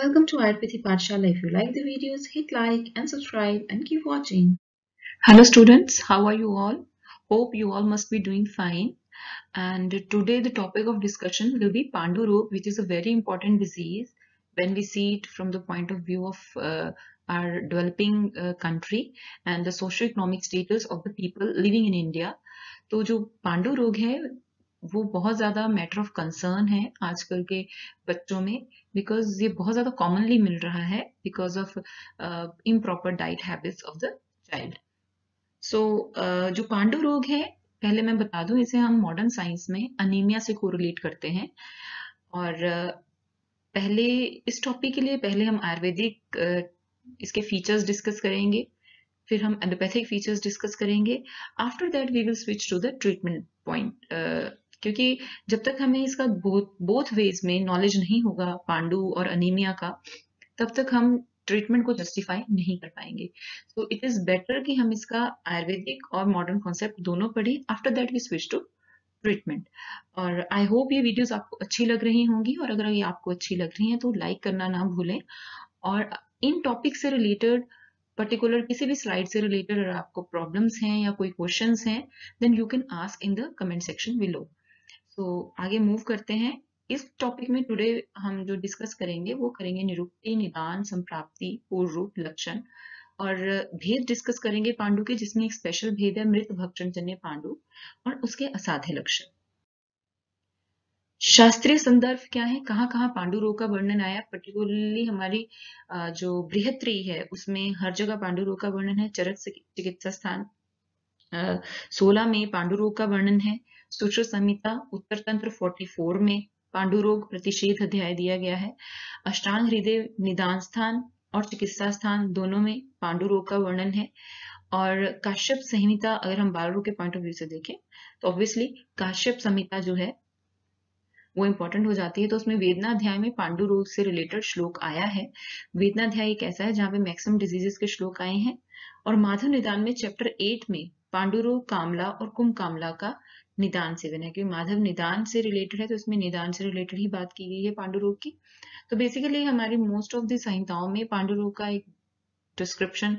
Welcome to Ayurvedic Pathshala. If you like the videos, hit like and subscribe and keep watching. Hello students, how are you all? Hope you all must be doing fine. And today the topic of discussion will be Pandu Rog, which is a very important disease when we see it from the point of view of uh, our developing uh, country and the socio-economic status of the people living in India. तो जो पांडु रोग है वो बहुत ज़्यादा matter of concern है आजकल के बच्चों में बिकॉज़ ये बहुत ज़्यादा कॉमनली मिल रहा है because of improper diet habits of the child so जो पांडु रोग है पहले मैं बता दूँ इसे हम मॉडर्न साइंस में अनीमिया से कोरिलेट करते हैं। और uh, पहले इस टॉपिक के लिए पहले हम आयुर्वेदिक uh, इसके फीचर्स डिस्कस करेंगे फिर हम एलोपैथिक फीचर्स डिस्कस करेंगे। After that we will switch to the treatment point क्योंकि जब तक हमें इसका बोथ वेज में नॉलेज नहीं होगा पांडु और अनीमिया का, तब तक हम ट्रीटमेंट को जस्टिफाई नहीं कर पाएँगे। सो इट इज़ बेटर कि हम इसका आयुर्वेदिक और मॉडर्न कॉन्सेप्ट दोनों पढ़े। After that we switch to treatment और आई होप ये वीडियोस आपको अच्छी लग रही होंगी और अगर ये आपको अच्छी लग रही हैं तो लाइक करना ना भूलें। और इन टॉपिक से रिलेटेड पर्टिकुलर किसी भी स्लाइड से रिलेटेड अगर आपको प्रॉब्लम्स हैं या कोई क्वेश्चंस हैं then you can ask in the comment section below तो आगे मूव करते हैं। इस टॉपिक में टुडे हम जो डिस्कस करेंगे, वो करेंगे निरुक्ति, निदान, संप्राप्ति, पूर्व रूप, लक्षण। और भेद डिस्कस करेंगे पांडु के, जिसमें एक स्पेशल भेद है, मृत भक्षण जन्य पांडु, और उसके असाध्य लक्षण। शास्त्रीय संदर्भ क्या है? कहाँ कहाँ पांडु रोग का वर्णन आया? पर्टिकुलरली हमारी जो बृहत्री है, उसमें हर जगह पांडु रोग का वर्णन है। चरक चिकित्सा स्थान सोलह में पांडु रोग का वर्णन है। सूत्र संहिता, उत्तर तंत्र 44 में पांडु रोग प्रतिषेध अध्याय दिया गया है। अष्टांग हृदय, निदान स्थान और चिकित्सा स्थान दोनों में पांडु रोग का वर्णन है। और काश्यप संहिता, अगर हम बाल रोग के पॉइंट ऑफ़ व्यू से देखें तो ऑब्वियसली काश्यप संहिता जो है, वो इंपॉर्टेंट हो जाती है। तो उसमें वेदना अध्याय में पांडु रोग से रिलेटेड श्लोक आया है। वेदना अध्याय एक ऐसा है जहाँ पे मैक्सिमम डिजीजेस के श्लोक आए हैं। और माधव निदान में चैप्टर एट में पांडु रोग कामला और कुंभ कामला का निदान सेवन है क्योंकि माधव निदान से रिलेटेड है तो इसमें निदान से रिलेटेड ही बात की गई है पांडु रोग की। तो बेसिकली हमारी मोस्ट ऑफ़ द संहिताओं में पांडु रोग का एक डिस्क्रिप्शन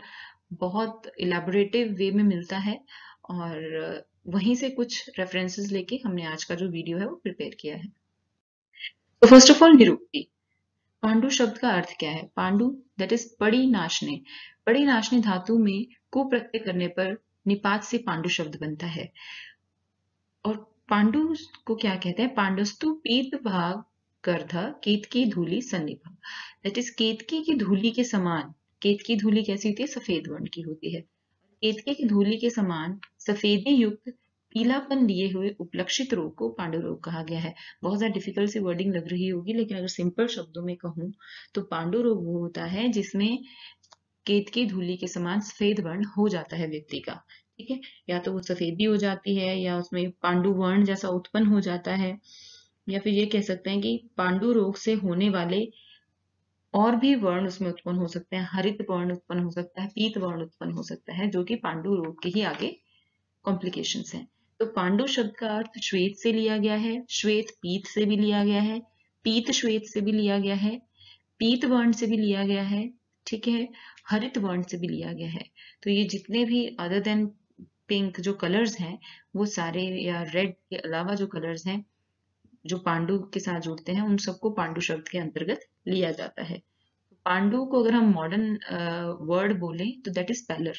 बहुत इलेबोरेटिव वे में मिलता है, और वहीं से कुछ रेफरेंसेस लेके हमने आज का जो वीडियो है वो प्रिपेयर किया है। तो फ़र्स्ट ऑफ़ ऑल निरुक्ति। पांडु शब्द का अर्थ क्या है? पांडु दैट इज़ पड़ी नाशने। पड़ी नाशने धातु में कुप्रत्यय करने पर निपात से पांडु शब्द बनता है। और पांडु को क्या कहते हैं? पांडुस्तु पीत भाग गर्ध केतकी धूली, सन्निभा। दैट इज़ केतकी की धूली के समान केतकी धूली कैसी होती है? सफ़ेद वर्ण की होती है। केतके की धूली के समान, सफेदी युक्त, पीलापन लिए हुए उपलक्षित रोग को पांडु रोग कहा गया है। बहुत ज़्यादा डिफ़िकल्ट सी वर्डिंग लग रही होगी, लेकिन अगर सिंपल शब्दों में कहूँ तो पांडु रोग वो होता है जिसमें केतकी धूली के समान सफ़ेद वर्ण हो जाता है व्यक्ति का, ठीक है? या तो वो सफेदी हो जाती है, या उसमें पांडु वर्ण जैसा उत्पन्न हो जाता है, या फिर ये कह सकते हैं कि पांडु रोग से होने वाले और भी वर्ण उसमें उत्पन्न हो सकते हैं, हरित वर्ण उत्पन्न हो सकता है, पीत वर्ण उत्पन्न हो सकता है, जो कि पांडु रोग के ही आगे कॉम्प्लिकेशन हैं। तो पांडु शब्द का अर्थ श्वेत से लिया गया है, श्वेत पीत से भी लिया गया है, पीत श्वेत से भी लिया गया है, पीत वर्ण से भी लिया गया है, ठीक है? हरित वर्ण से भी लिया गया है। तो ये जितने भी अदर देन पिंक जो कलर्स हैं, वो सारे या रेड के अलावा जो कलर्स हैं, जो पांडु के साथ जुड़ते हैं, उन सबको पांडु शब्द के अंतर्गत लिया जाता है। पांडु को अगर हम मॉडर्न वर्ड बोले तो दैट इज़ पैलर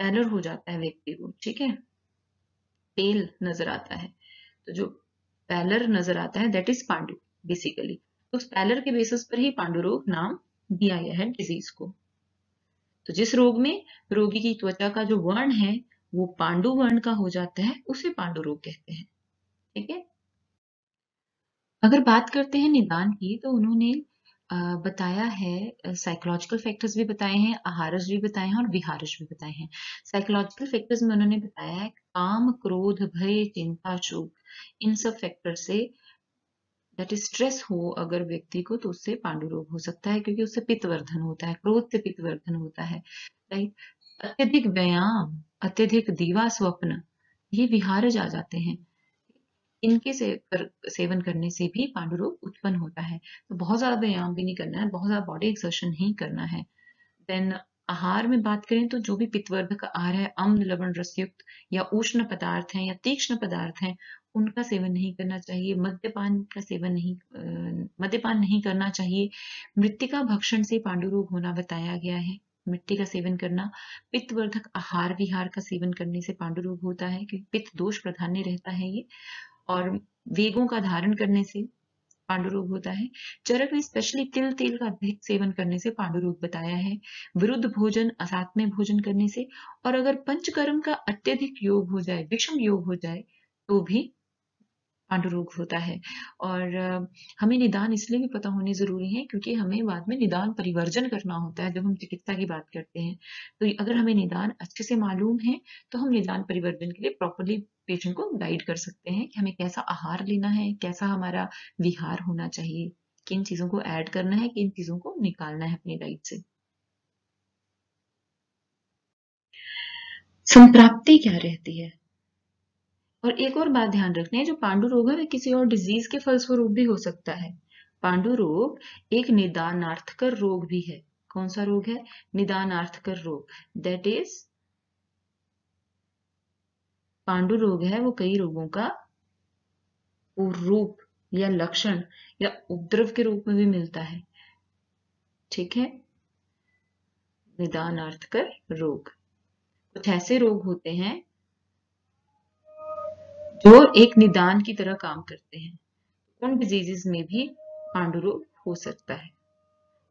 पैलर हो जाता है व्यक्ति को, ठीक है? पेल नज़र आता है। तो जो पैलर नज़र आता है दैट इज़ पांडु बेसिकली तो पैलर के बेसिस पर ही पांडु रोग नाम दिया गया है डिज़ीज़ को। तो जिस रोग में रोगी की त्वचा का जो वर्ण है, वो पांडु वर्ण का हो जाता है, उसे पांडु रोग कहते हैं। ठीक है? अगर बात करते हैं निदान की तो उन्होंने बताया है साइकोलॉजिकल फैक्टर्स भी बताए हैं, आहारस भी बताए हैं और विहारस भी बताए हैं। साइकोलॉजिकल फैक्टर्स में उन्होंने बताया है, काम, क्रोध, भय, चिंता, शोक, इन सब factor say that is stress हो अगर व्यक्ति को तो उससे पांडु रोग हो सकता है क्योंकि उससे पित्तवर्धन होता है क्रोध से पित्तवर्धन होता है राइट अत्यधिक व्यायाम अत्यधिक दीवा स्वप्न ये विहारज आ जाते हैं। इनके से, कर, सेवन करने से भी पांडु रोग उत्पन्न होता है। तो बहुत ज़्यादा व्यायाम भी नहीं करना है बहुत ज़्यादा बॉडी एक्सर्शन नहीं करना है। देन आहार में बात करें तो जो भी पित्तवर्धक आहार है अम्ल लवण रसयुक्त या उष्ण पदार्थ हैं या तीक्ष्ण पदार्थ हैं उनका सेवन नहीं करना चाहिए, मद्यपान का सेवन नहीं मद्यपान नहीं करना चाहिए। मृतिका भक्षण से पांडु रोग होना बताया गया है। मिट्टी का सेवन करना, पित्तवर्धक आहार विहार का सेवन करने से पांडु रोग होता है, क्योंकि पित्त दोष प्रधान्य रहता है ये, और वेगों का धारण करने से पांडु रोग होता है। चरक में स्पेशली तिल तेल का अधिक सेवन करने से पांडु रोग बताया है। विरुद्ध भोजन, असात्मय भोजन करने से, और अगर पंचकर्म का अत्यधिक योग हो जाए, विषम योग हो जाए तो भी पांडु रोग होता है। और हमें निदान इसलिए भी पता होने ज़रूरी है क्योंकि हमें बाद में निदान परिवर्जन करना होता है जब हम चिकित्सा की बात करते हैं। तो अगर हमें निदान अच्छे से मालूम है तो हम निदान परिवर्जन के लिए प्रॉपरली पेशेंट को गाइड कर सकते हैं कि हमें कैसा आहार लेना है, कैसा हमारा विहार होना चाहिए, किन चीज़ों को ऐड करना है, किन चीज़ों को निकालना है अपनी डाइट से। संप्राप्ति क्या रहती है? और एक और बात ध्यान रखनी है, जो पांडु रोग है, वह किसी और डिज़ीज़ के फलस्वरूप भी हो सकता है। पांडु रोग एक निदानार्थकर रोग भी है। कौन सा रोग है? निदानार्थकर रोग। दैट इज़ पांडु रोग है, वो कई रोगों का रूप या लक्षण या उपद्रव के रूप में भी मिलता है। ठीक है? निदानार्थकर रोग। कुछ ऐसे रोग होते हैं जो एक निदान की तरह काम करते हैं, उन डिजीजेस में भी पांडु रोग हो सकता है।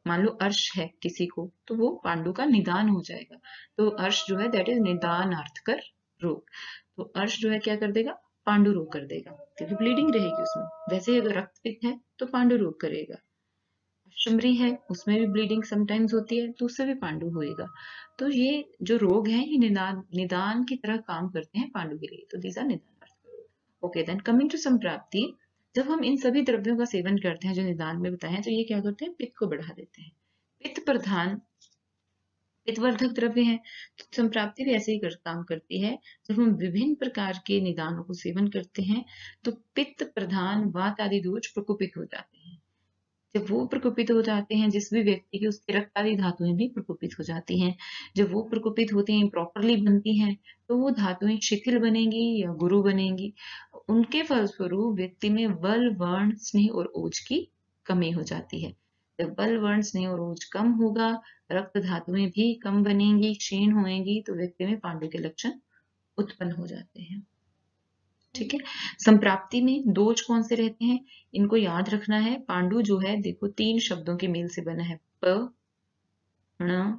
मान लो अर्श है किसी को तो वो पांडु का निदान हो जाएगा। तो अर्श जो है दैट इज़ निदान अर्थ कर रोग। तो अर्श जो है, क्या कर देगा? पांडु रोग कर देगा। क्योंकि ब्लीडिंग रहेगी उसमें। वैसे अगर रक्तपित्त है तो पांडु रोग करेगा। शुमरी है, उसमें भी ब्लीडिंग समटाइम्स होती है तो उससे भी पांडु होएगा। तो ये जो रोग है, ये निदान निदान की तरह काम करते हैं पांडु के लिए। तो दीजा निदान। ओके देन कमिंग टू संप्राप्ति जब हम इन सभी द्रव्यों का सेवन करते हैं जो निदान में बताए हैं तो ये क्या करते हैं? पित्त को बढ़ा देते हैं। पित्त प्रधान पित्तवर्धक द्रव्य है। तो संप्राप्ति भी ऐसे ही कर, काम करती है। जब हम विभिन्न प्रकार के निदानों को सेवन करते हैं तो पित्त प्रधान वात आदि दोष प्रकोपित हो जाते हैं। जब वो प्रकोपित हो जाते हैं जिस भी व्यक्ति की उसके रक्त आदि धातुएँ भी प्रकोपित हो जाती हैं। जब वो प्रकोपित होती हैं प्रॉपरली बनती हैं तो वो धातुएँ शिथिल बनेंगी या गुरु बनेंगी। उनके फलस्वरूप व्यक्ति में बल, वर्ण, स्नेह और ओज की कमी हो जाती है। जब बल, वर्ण, स्नेह और ओज कम होगा, रक्त धातुएँ भी कम बनेंगी, क्षीण होएँगी तो व्यक्ति में पांडु के लक्षण उत्पन्न हो जाते हैं। ठीक है? संप्राप्ति में दोज कौन से रहते हैं? इनको याद रखना है। पांडु जो है, देखो, तीन शब्दों के मेल से बना है। प, ण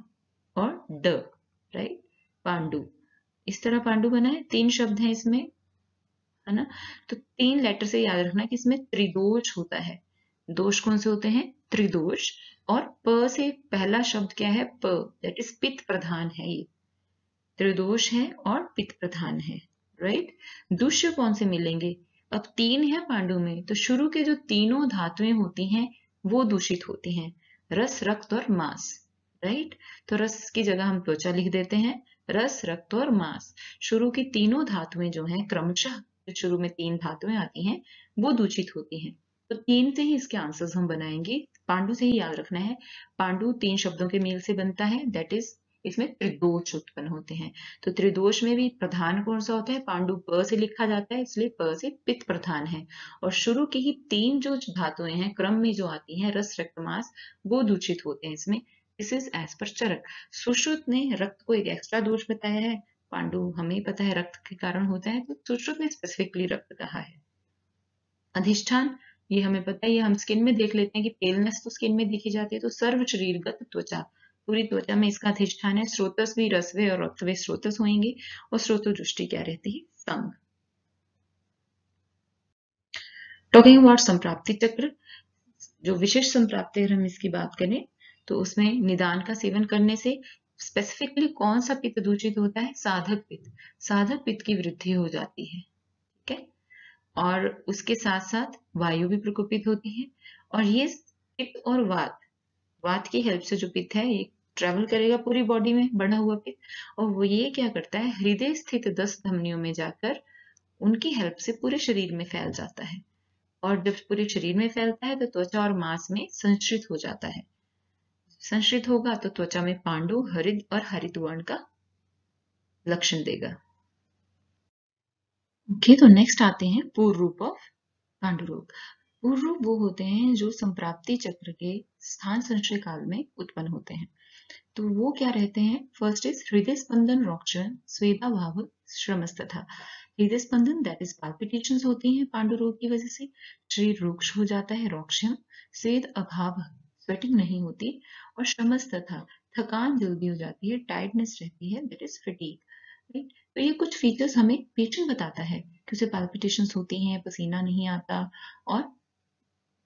और ड राइट पांडु। इस तरह पांडु बना है। तीन शब्द हैं इसमें। है ना? तो तीन लेटर से याद रखना कि इसमें त्रिदोष होता है। दोष कौन से होते हैं? त्रिदोष। और प से पहला शब्द क्या है? प। दैट इज़ पित्त प्रधान है ये। त्रिदोष है और पित्त प्रधान है राइट दुष्य कौन से मिलेंगे? अब तीन है पांडु में तो शुरू के जो तीनों धातुएँ होती हैं, वो दूषित होती हैं। रस, रक्त और मांस राइट तो रस की जगह हम त्वचा लिख देते हैं। रस, रक्त और मांस। शुरू की तीनों धातुएँ जो हैं, क्रमशः जो शुरू में तीन धातुएँ आती हैं, वो दूषित होती हैं। तो तीन से ही इसके आंसर्स हम बनाएँगे। पांडु से ही याद रखना है। पांडु तीन शब्दों के मेल से बनता है। दैट इज़ इसमें त्रिदोष उत्पन्न होते हैं। तो त्रिदोष में भी प्रधान कौन सा होता है? पांडु प से लिखा जाता है, इसलिए प से पित्त प्रधान है। और शुरू की ही तीन जो धातुएँ हैं, क्रम में जो आती हैं, रस रक्तमास वो दूषित होते हैं इसमें। दिस इज़ एज पर चरक। सुश्रुत ने रक्त को एक एक्स्ट्रा दोष बताया है। पांडु हमें पता है रक्त के कारण होता है तो सुश्रुत ने स्पेसिफिकली रक्त कहा है। अधिष्ठान, ये हमें पता है, ये हम स्किन में देख लेते हैं कि पेलनेस तो स्किन में देखी जाती है तो सर्व शरीरगत त्वचा, पूरी त्वचा में इसका अधिष्ठान है, स्रोतस भी रसवे और रक्तवे स्रोतस होंगे और स्रोत दृष्टि क्या रहती है? संग। टॉकिंग अबाउट संप्राप्ति चक्र, जो विशेष संप्राप्ति अगर हम इसकी बात करें तो उसमें निदान का सेवन करने से स्पेसिफिकली कौन सा पित्त दूषित होता है? साधक पित्त। साधक पित्त की वृद्धि हो जाती है, ठीक है? और उसके साथ साथ वायु भी प्रकोपित होती है। और ये पित्त और वात वात की हेल्प से जो पित्त है, ये ट्रेवल करेगा पूरी बॉडी में बढ़ा हुआ पित्त। और वो ये क्या करता है? हृदय स्थित दस धमनियों में जाकर उनकी हेल्प से पूरे शरीर में फैल जाता है। और जब पूरे शरीर में फैलता है तो त्वचा और मांस में संश्रित हो जाता है। संश्रित होगा तो त्वचा में पांडु, हरित और हरित वर्ण का लक्षण देगा। ओके तो नेक्स्ट आते हैं पूर्व रूप ऑफ़ पांडु रोग पूर्व रूप वो होते हैं जो संप्राप्ति चक्र के स्थान संशय काल में उत्पन्न होते हैं। तो वो क्या रहते हैं? फ़र्स्ट इज़ हृदय स्पंदन रोक्षण स्वेदा भाव श्रमस तथा हृदय स्पंदन दैट इज़ पाल्पिटेशन होती हैं पांडु रोग की वजह से। शरीर रुक्ष हो जाता है, रोक्षण। स्वेद अभाव स्वेटिंग नहीं होती और श्रमस तथा थकान जल्दी हो जाती है टाइटनेस रहती है दैट इज़ फिटीक राइट तो ये कुछ फीचर्स हमें पेशेंट बताता है कि उसे पाल्पिटेशन होती हैं, पसीना नहीं आता और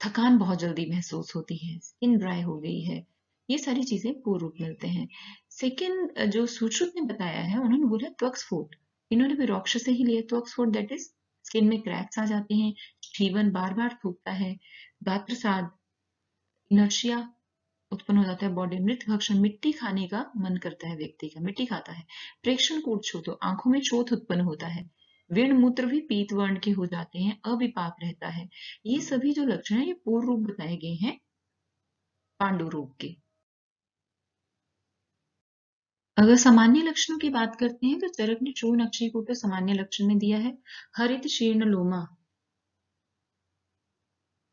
थकान बहुत जल्दी महसूस होती है स्किन ड्राई हो गई है। ये सारी चीज़ें पूर्व रूप मिलते हैं। सेकेंड जो सुश्रुत ने बताया है, उन्होंने बोला त्वक्स फ़ूड इन्होंने भी रॉक्ष से ही लिया त्वक्स फ़ूड दैट इज़ स्किन में क्रैक्स आ जाते हैं, जीवन बार बार थूकता है दात्रसाद इनर्शिया उत्पन्न हो जाता है बॉडी मृत भक्षण मिट्टी खाने का मन करता है व्यक्ति का, मिट्टी खाता है। प्रेक्षण कूट छो तो आँखों में शोथ उत्पन्न होता है। विर्ण मूत्र भी पीत वर्ण के हो जाते हैं अविपाक रहता है। ये सभी जो लक्षण है, ये पूर्व रूप बताए गए हैं पांडु रोग के। अगर सामान्य लक्षणों की बात करते हैं तो चरक ने चूर्ण अक्षय को सामान्य लक्षण में दिया है। हरित शीर्ण लोमा।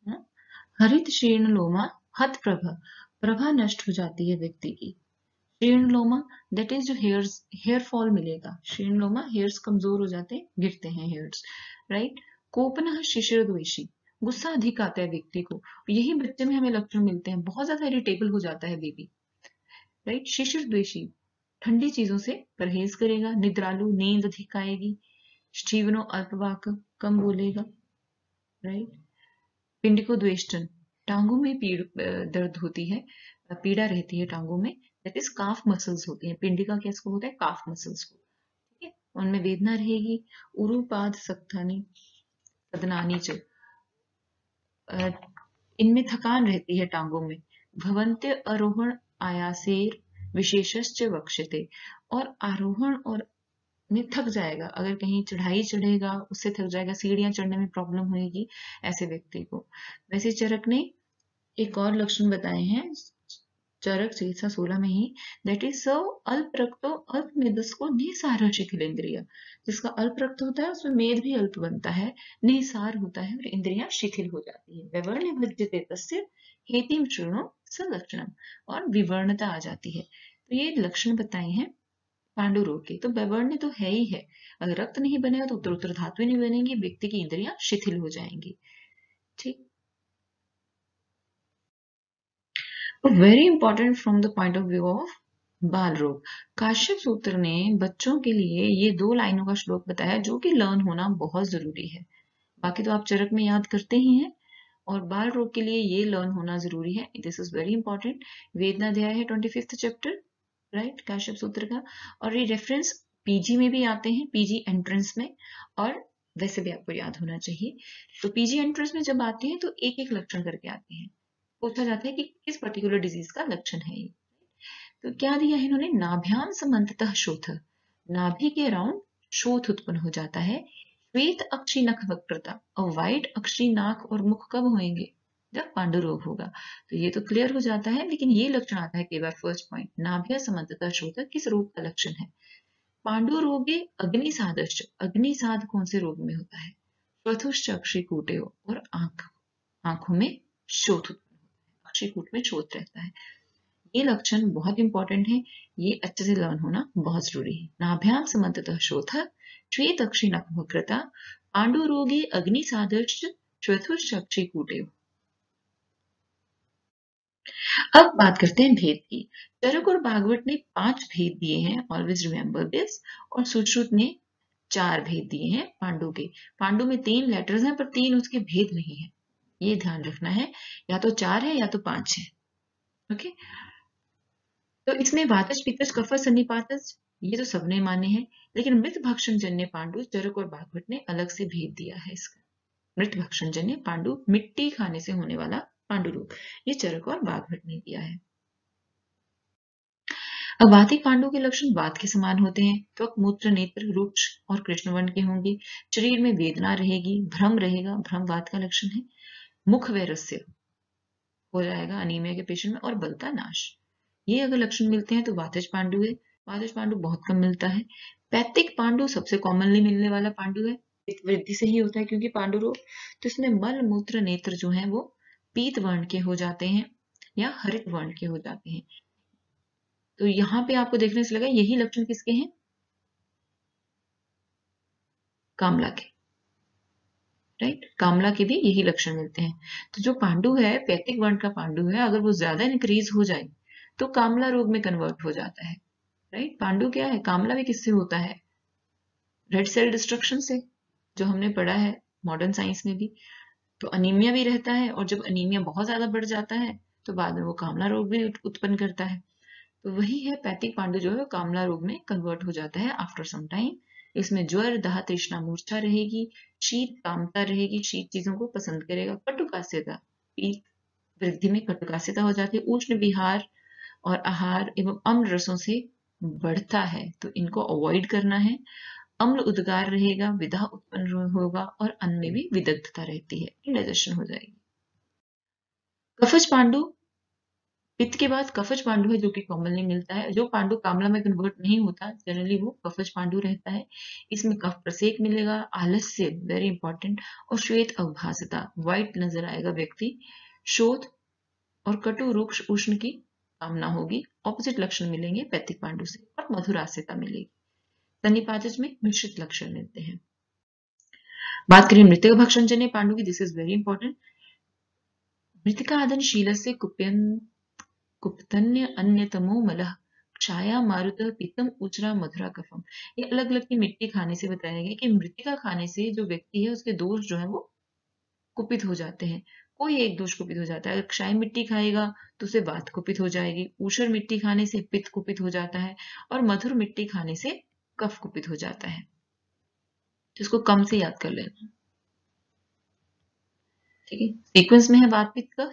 हाँ? हरित शीर्ण लोमा हत प्रभा प्रभा नष्ट हो जाती है व्यक्ति की। शीर्ण लोमा दैट इज़ जो हेयर्स हेयर फॉल मिलेगा। शीर्ण लोमा हेयर्स कमज़ोर हो जाते हैं गिरते हैं हेयर्स राइट कोपन शिशिर द्वेशी गुस्सा अधिक आता है व्यक्ति को। यही बच्चे में हमें लक्षण मिलते हैं, बहुत ज़्यादा इरिटेबल हो जाता है बेबी राइट शिशिर द्वेषी ठंडी चीज़ों से परहेज करेगा, निद्रालु, नींद अधिक आएगी, जीवनो अल्पवाक, कम बोलेगा राइट पिंड को द्वेष्टन टांगों में पीड़ दर्द होती है पीड़ा रहती है टांगों में दैट इज़ काफ मसल्स होती है। पिंडिका क्या इसको होता है? काफ मसल्स को। ठीक है? उनमें वेदना रहेगी, उरुपाद सक्थानी सदनानी च। इनमें थकान रहती है टांगों में। भवंत्य अरोहण आयासेर, विशेषश्च वक्षते। और आरोहण और में थक जाएगा। अगर कहीं चढ़ाई चढ़ेगा, उससे थक जाएगा, सीढ़ियाँ चढ़ने में प्रॉब्लम होगी ऐसे व्यक्ति को। वैसे चरक ने एक और लक्षण बताए हैं, चरक चिकित्सा सोलह में ही दैट इज़ सो अल्प रक्तो अल्प मेदस को निसार शिथिल इंद्रिया। जिसका अल्प रक्त होता है, उसमें मेद भी अल्प बनता है, निसार होता है, और इंद्रिया शिथिल हो जाती है। व्यवर्ण विद्यते हेतिम चूर्णो सलक्षणम, और विवर्णता आ जाती है। तो ये लक्षण बताए हैं। पांडु रोग के तो व्यवर्ण तो है ही है। अगर रक्त नहीं बनेगा तो उत्तर उत्तर धातु नहीं बनेंगी, व्यक्ति की इंद्रियाँ शिथिल हो जाएँगी। ठीक? Very important from the point of view of बाल रोग काश्यप सूत्र ने बच्चों के लिए ये दो लाइनों का श्लोक बताया, जो कि लर्न होना बहुत ज़रूरी है। बाकी तो आप चरक में याद करते ही हैं, और बाल रोग के लिए ये लर्न होना ज़रूरी है। दिस इज़ वेरी इंपॉर्टेंट वेदना अध्याय है twenty fifth chapter right, Kashyap सूत्र का। और ये रेफरेंस पीजी में भी आते हैं पीजी एंट्रेंस में, और वैसे भी आपको याद होना चाहिए। तो पीजी एंट्रेंस में जब आते हैं तो एक एक लक्षण करके आते हैं। पूछा जाता है कि किस पर्टिकुलर डिज़ीज़ का लक्षण है ये। तो क्या दिया है इन्होंने? नाभ्याम समन्ततः शोथ। नाभि के अराउंड शोथ उत्पन्न हो जाता है। श्वेत अक्षी नख वक्रता और व्हाइट अक्षी नाक और मुख कब होंगे जब पांडु रोग होगा। तो ये तो क्लियर हो जाता है, लेकिन ये लक्षण आता है, कई बार फ़र्स्ट पॉइंट नाभ्य समन्तता शोधक किस रोग का लक्षण है। पांडु रोगे अग्नि सादृश अग्नि साध कौन से रोग में होता है? चतुश्च अक्षी कूटे और आँख, आँखों में शोथ अक्षी कूट में शोथ रहता है। ये लक्षण बहुत इंपॉर्टेंट है, ये अच्छे से लर्न होना बहुत ज़रूरी है। नाभ्याम समन्ततः शोथ श्वेतक्षिणवक्रता पाण्डुरोगे अग्निसादर्श चतुष्चक्षिकूटे अब बात करते हैं भेद की। चरक और भागवत ने पाँच भेद दिए हैं ऑलवेज रिमेंबर दिस और सुश्रुत ने चार भेद दिए हैं पांडु के। पांडु में तीन लेटर्स हैं, पर तीन उसके भेद नहीं है। ये ध्यान रखना है, या तो चार है, या तो पाँच है। ओके तो इसमें वातज पितज कफर सन्निपातज ये तो सबने माने हैं, लेकिन मृत भक्षण जन्य पांडु चरक और बाघवट ने अलग से भेद दिया है इसका। मृत भक्षण जन्य पांडु मिट्टी खाने से होने वाला पांडु रोग ये चरक और बाघवट ने दिया है। अब वातिक पांडु के लक्षण वात के समान होते हैं। त्वक मूत्र, नेत्र रुक्ष और कृष्णवर्ण के होंगे। शरीर में वेदना रहेगी, भ्रम रहेगा। भ्रम वात का लक्षण है। मुख वैरस्य हो जाएगा अनीमिया के पेशेंट में और बलता नाश। ये अगर लक्षण मिलते हैं तो वातज पांडु है। वातज पांडु बहुत कम मिलता है। पैतिक पांडु सबसे कॉमनली मिलने वाला पांडु है। वृद्धि से ही होता है क्योंकि पांडु रोग तो इसमें मल, मूत्र, नेत्र जो है वो पीत वर्ण के हो जाते हैं या हरित वर्ण के हो जाते हैं। तो यहाँ पे आपको देखने से लगा यही लक्षण किसके हैं? कामला के। राइट कामला के भी यही लक्षण मिलते हैं। तो जो पांडु है पैतिक वर्ण का पांडु है, अगर वो ज़्यादा इंक्रीज हो जाए तो कामला रोग में कन्वर्ट हो जाता है। राइट पांडु क्या है? कामला भी किससे होता है? रेड सेल डिस्ट्रक्शन से, जो हमने पढ़ा है मॉडर्न साइंस में भी। तो अनीमिया भी रहता है और जब अनीमिया बहुत ज़्यादा बढ़ जाता है तो बाद में वो कामला रोग भी उत्पन्न करता है। तो वही है, पैतिक पांडु जो है कामला रोग में कन्वर्ट हो जाता है आफ्टर सम टाइम इसमें ज्वर, दाह, तृष्णा, मूर्छा रहेगी शीत कामता रहेगी शीत चीज़ों को पसंद करेगा कटुकास्यता पीत वृद्धि में कटुकास्यता हो जाती है, उष्ण विहार और आहार एवं अम्ल रसों से बढ़ता है तो इनको अवॉइड करना है। अम्ल उद्गार रहेगा, विधा उत्पन्न होगा और अन्न में भी विदग्धता रहती है इंडाइजेशन हो जाएगी। कफज पांडु, पित्त के बाद कफज पांडु है जो कि कॉमनली मिलता है। जो पांडु कामला में कन्वर्ट नहीं होता जनरली वो कफज पांडु रहता है। इसमें कफ प्रसेक मिलेगा, आलस्य वेरी इंपॉर्टेंट और श्वेत अवभासता व्हाइट नज़र आएगा व्यक्ति, शोध और कटु रुक्ष उष्ण की कामना होगी। ऑपोजिट लक्षण मिलेंगे पैथिक पांडु से और मधुरास्यता मिलेगी। सन्निपाचज में मिश्रित लक्षण मिलते हैं। बात करें मृतिक भक्षण जन्य पांडु की दिस इज़ वेरी इंपॉर्टेंट मृतिका आदन शील से कुप्यन कुप्तन्य अन्यतमो मलह छाया मारुत पितम उचरा मधुरा कफम। ये अलग अलग की मिट्टी खाने से बताया गया कि मृतिका खाने से जो व्यक्ति है, उसके दोष जो है, वो कुपित हो जाते हैं। कोई एक दोष कुपित हो जाता है। अगर क्षय मिट्टी खाएगा तो उसे बात कुपित हो जाएगी। ऊषर मिट्टी खाने से पित्त कुपित हो जाता है। और मधुर मिट्टी खाने से कफ कुपित हो जाता है। तो इसको कम से याद कर लेना। ठीक है? सीक्वेंस में है बात पित्त का।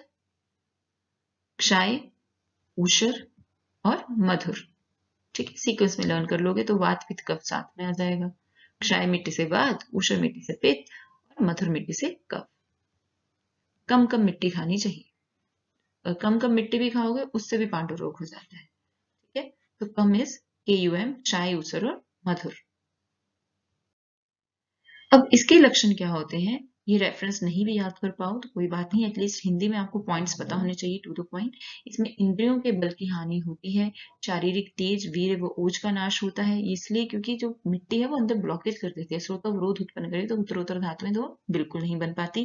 क्षय ऊषर और मधुर। ठीक है? सीक्वेंस में लर्न कर लोगे तो वात कफ साथ में आ जाएगा। क्षय मिट्टी से वात ऊषर मिट्टी से पित्त और मधुर मिट्टी से कफ। कम कम मिट्टी खानी चाहिए। और कम कम मिट्टी भी खाओगे, उससे भी पांडु रोग हो जाता है। ठीक है? तो कम इज़ के यू एम उसर और मधुर। अब इसके लक्षण क्या होते हैं? ये रेफरेंस नहीं भी याद कर पाओ तो कोई बात नहीं एटलीस्ट हिंदी में आपको पॉइंट्स पता होने चाहिए टू द पॉइंट इसमें इंद्रियों के बल की हानि होती है, शारीरिक तेज, वीर व ओज का नाश होता है, इसलिए क्योंकि जो मिट्टी है वो अंदर ब्लॉकेज कर देती है, स्रोत विरोध उत्पन्न करे तो उत्तरोत्तर धातु में तो बिल्कुल नहीं बन पाती।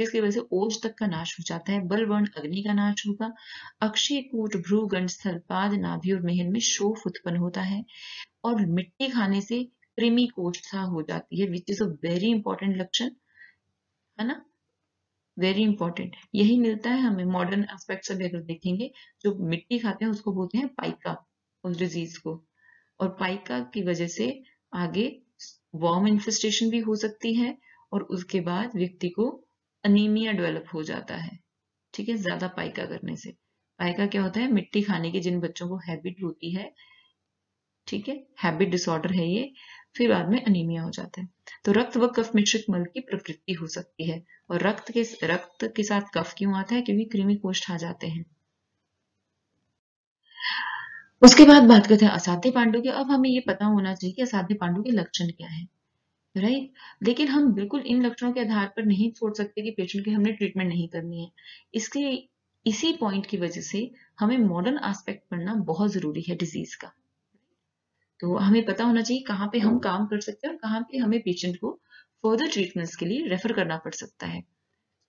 जिसकी वजह से ओज तक का नाश हो जाता है, बल वर्ण अग्नि का नाश होगा, अक्षय कूट भ्रू गंड स्थल पाद नाभि और मेहन में शोफ उत्पन्न होता है, और मिट्टी खाने से कृमि कोष्ठा हो जाती है which is a very important लक्षण। है ना? वेरी इंपॉर्टेंट यही मिलता है, हमें मॉडर्न एस्पेक्ट से अगर देखेंगे, जो मिट्टी खाते हैं, उसको बोलते हैं पाइका, उस डिज़ीज़ को। और पाइका की वजह से आगे वॉर्म इन्फेस्टेशन भी हो सकती है, और उसके बाद व्यक्ति को अनीमिया डेवलप हो जाता है। ठीक है? ज़्यादा पाइका करने से। पाइका क्या होता है? मिट्टी खाने की जिन बच्चों को हैबिट होती है, ठीक है? हैबिट डिसऑर्डर है ये। फिर बाद में अनीमिया हो जाता है। तो रक्त व कफ मिश्रित मल की प्रकृति हो सकती है और रक्त के रक्त के साथ कफ क्यों आता है? क्योंकि कृमि कोष्ठ आ जाते हैं। उसके बाद बात करते हैं असाध्य पांडु के। अब हमें ये पता होना चाहिए कि असाध्य पांडु के लक्षण क्या है। राइट लेकिन हम बिल्कुल इन लक्षणों के आधार पर नहीं छोड़ सकते कि पेशेंट की हमने ट्रीटमेंट नहीं करनी है। इसके, इसी पॉइंट की वजह से हमें मॉडर्न एस्पेक्ट पढ़ना बहुत ज़रूरी है डिज़ीज़ का। तो हमें पता होना चाहिए कहाँ पे हम काम कर सकते हैं और कहाँ पे हमें पेशेंट को फर्दर ट्रीटमेंट्स के लिए रेफर करना पड़ सकता है।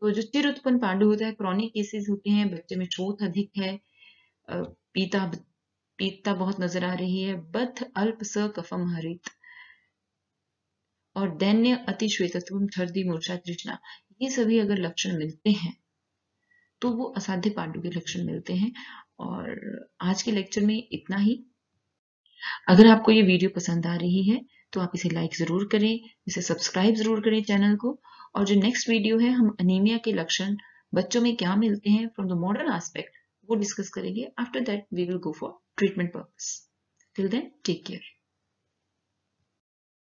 तो जो चिर उत्पन्न पांडु होता है क्रॉनिक केसेस होते हैं बच्चे में शोथ अधिक है पीता पीता बहुत नज़र आ रही है बथ अल्प स कफम हरित। और दैन्य अति श्वेतत्व ठर्दी मूर्छा तृष्णा ये सभी अगर लक्षण मिलते हैं तो वो असाध्य पांडु के लक्षण मिलते हैं। और आज के लेक्चर में इतना ही। अगर आपको ये वीडियो पसंद आ रही है तो आप इसे लाइक ज़रूर करें, इसे सब्सक्राइब ज़रूर करें चैनल को। और जो नेक्स्ट वीडियो है, हम अनीमिया के लक्षण बच्चों में क्या मिलते हैं फ्रॉम द मॉडर्न आस्पेक्ट वो डिस्कस करेंगे। After that we will go for treatment purpose till then take care.